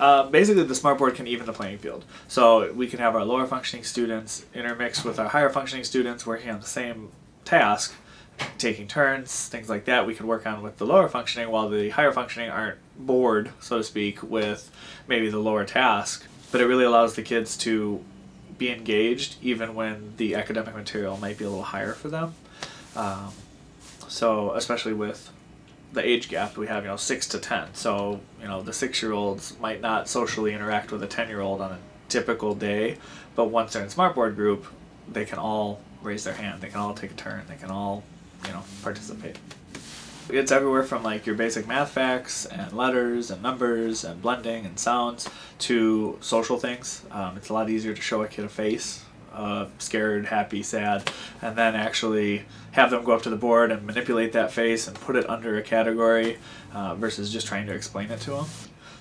Uh, basically, the smartboard can even the playing field. So we can have our lower functioning students intermixed with our higher functioning students working on the same task, taking turns, things like that. We can work on with the lower functioning while the higher functioning aren't bored, so to speak, with maybe the lower task. But it really allows the kids to be engaged even when the academic material might be a little higher for them. Um, so especially with the age gap we have, you know, six to ten. So you know, the six-year-olds might not socially interact with a ten-year-old on a typical day, but once they're in smartboard group, they can all raise their hand. They can all take a turn. They can all, you know, participate. It's everywhere from like your basic math facts and letters and numbers and blending and sounds to social things. Um, it's a lot easier to show a kid a face, uh, scared, happy, sad, and then actually have them go up to the board and manipulate that face and put it under a category uh, versus just trying to explain it to them.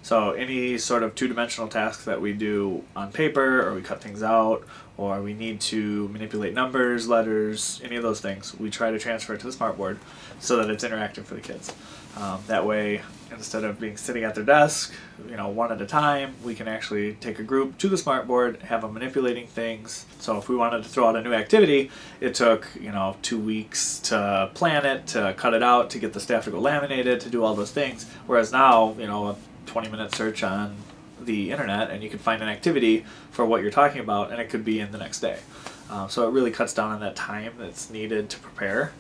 So any sort of two-dimensional task that we do on paper or we cut things out or we need to manipulate numbers, letters, any of those things, we try to transfer it to the smartboard so that it's interactive for the kids. Um, that way, instead of being sitting at their desk, you know, one at a time, we can actually take a group to the smartboard, have them manipulating things. So if we wanted to throw out a new activity, it took, you know, two weeks to plan it, to cut it out, to get the staff to go laminate it, to do all those things. Whereas now, you know, 20 minute search on the internet and you can find an activity for what you're talking about and it could be in the next day. Um, so it really cuts down on that time that's needed to prepare.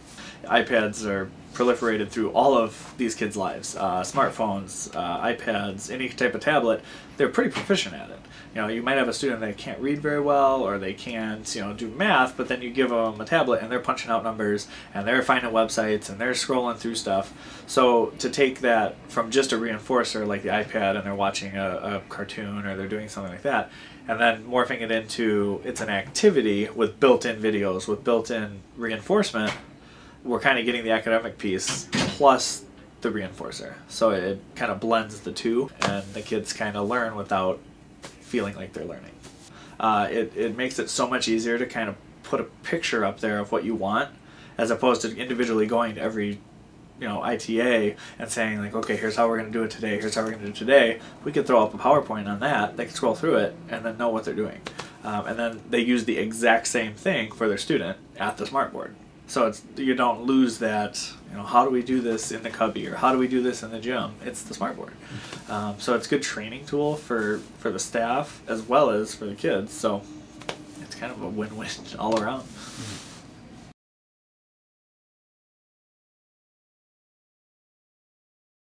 iPads are proliferated through all of these kids' lives. Uh, smartphones, uh, iPads, any type of tablet, they're pretty proficient at it. You know, you might have a student that can't read very well or they can't, you know, do math, but then you give them a tablet and they're punching out numbers and they're finding websites and they're scrolling through stuff. So to take that from just a reinforcer like the iPad and they're watching a, a cartoon or they're doing something like that, and then morphing it into it's an activity with built-in videos, with built-in reinforcement, we're kind of getting the academic piece plus the reinforcer. So it kind of blends the two, and the kids kind of learn without feeling like they're learning. Uh, it, it makes it so much easier to kind of put a picture up there of what you want, as opposed to individually going to every you know ITA and saying like, okay, here's how we're going to do it today. Here's how we're going to do it today. We could throw up a PowerPoint on that. They can scroll through it and then know what they're doing, um, and then they use the exact same thing for their student at the smartboard. So it's you don't lose that. You know, how do we do this in the cubby or how do we do this in the gym? It's the smartboard. Um, so it's a good training tool for for the staff as well as for the kids. So it's kind of a win-win all around. Mm-hmm.